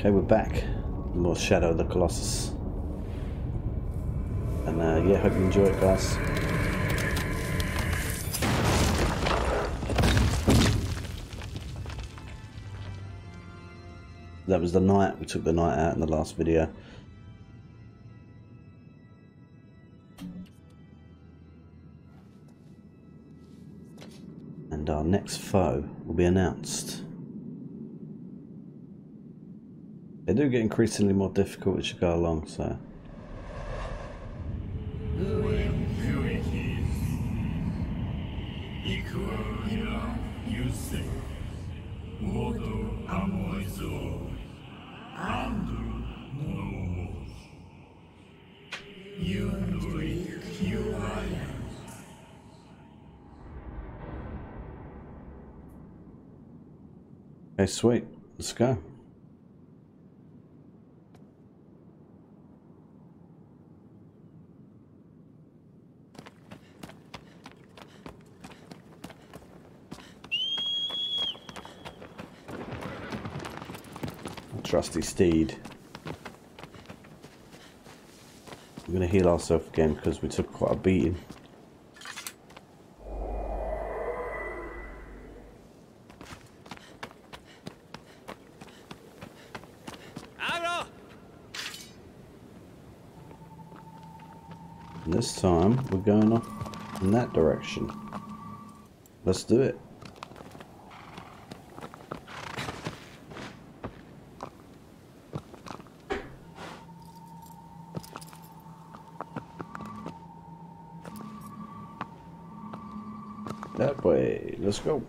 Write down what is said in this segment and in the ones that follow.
Okay, we're back. More Shadow of the Colossus. And uh, yeah, hope you enjoy it, guys. That was the knight. We took the knight out in the last video. And our next foe will be announced. They do get increasingly more difficult as you go along, so. Okay, sweet. Let's go. Trusty steed. We're going to heal ourselves again because we took quite a beating. And this time we're going off in that direction. Let's do it. That way. Let's go.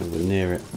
We're near it.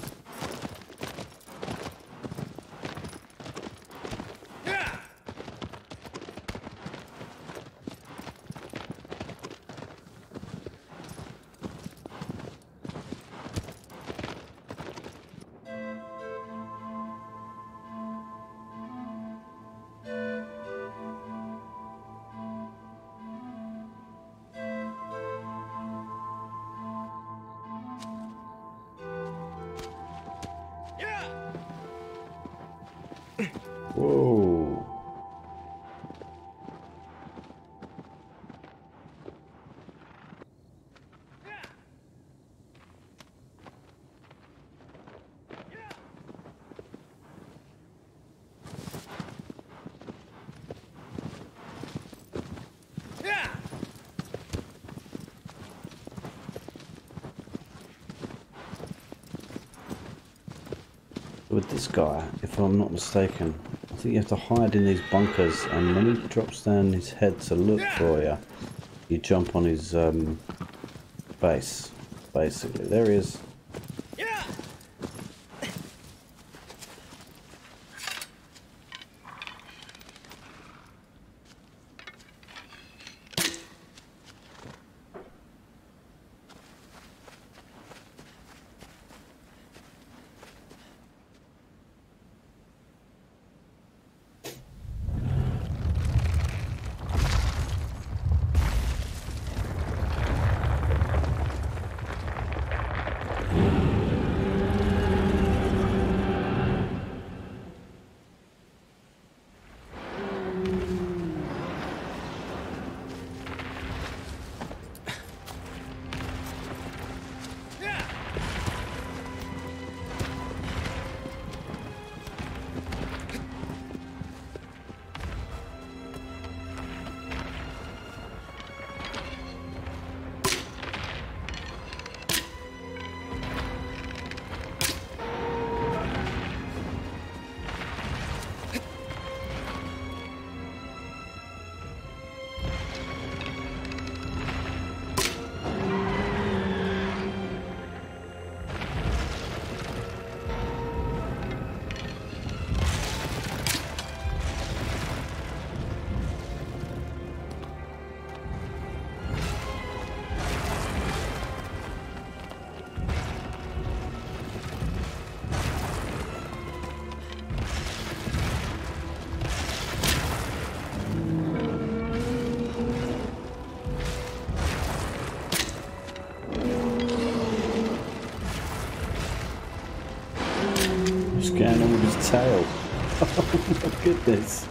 Whoa. With this guy, if I'm not mistaken, I think you have to hide in these bunkers and when he drops down his head to look for you, you jump on his um, base, basically. There he is. Tail. Oh my goodness.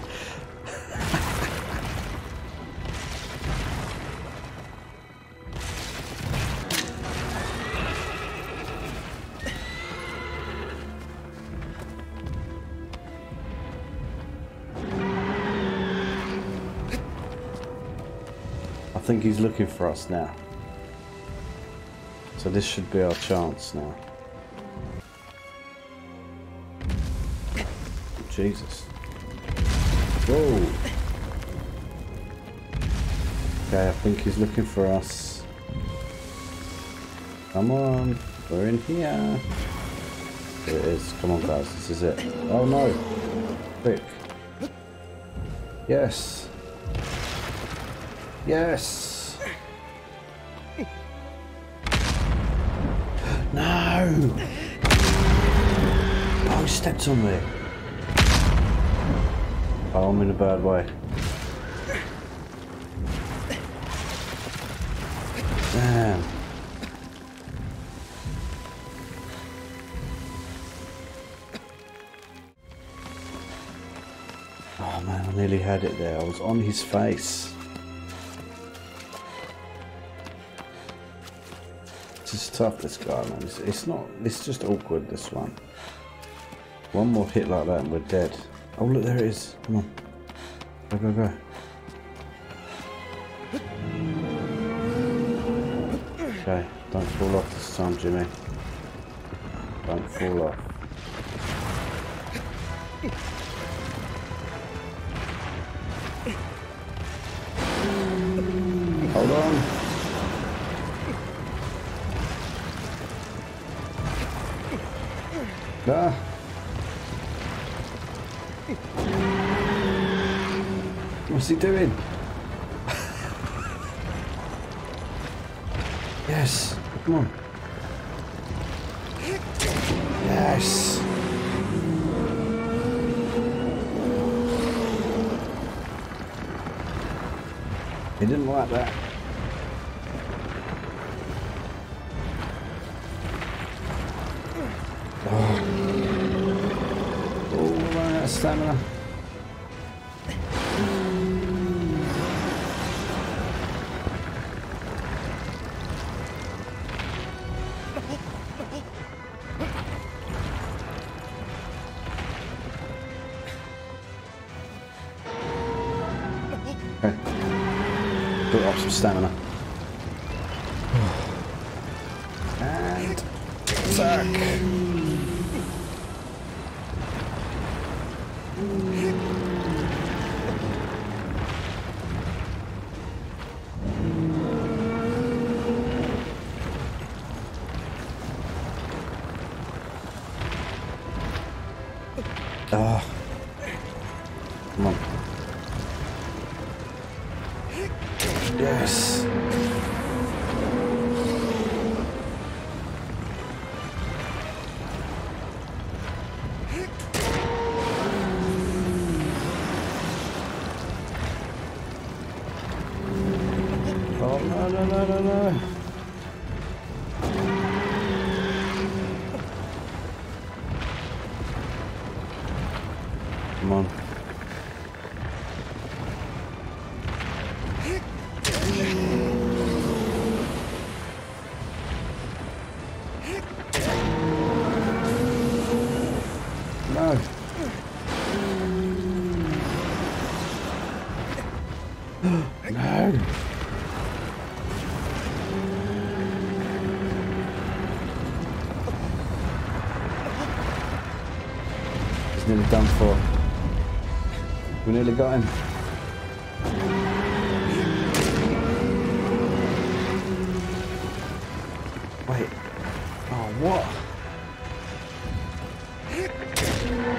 I think he's looking for us now. So this should be our chance now. Jesus. Whoa. Okay, I think he's looking for us. Come on, we're in here. There it is. Come on, guys, this is it. Oh no! Quick. Yes. Yes. No! Oh, he stepped on me. I'm in a bad way. Damn. Oh man, I nearly had it there. I was on his face. This is tough, this guy, man. It's, it's not, it's just awkward, this one. One more hit like that and we're dead. Oh, look, there it is. Come on. Go, go, go. Okay, don't fall off this time, Jimmy. Don't fall off. Hold on. Ah. What's he doing? yes, come on. Yes. He didn't like that. Oh, running stamina. Attack. Ah. Come on. Yes. No no no no no. Come on. No. Nearly done for. We nearly got him. Wait. Oh, what?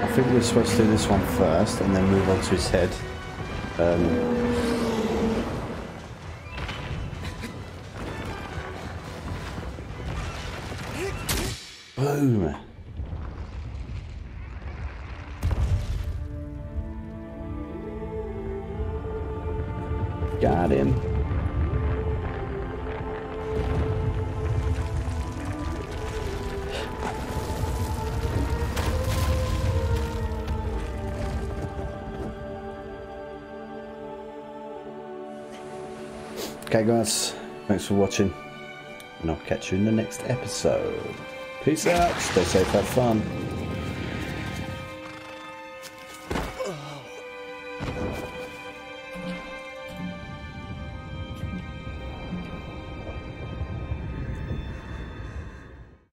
I think we're supposed to do this one first and then move on to his head. Um, Got him. Okay guys, thanks for watching and I'll catch you in the next episode. Peace out, stay safe, have fun.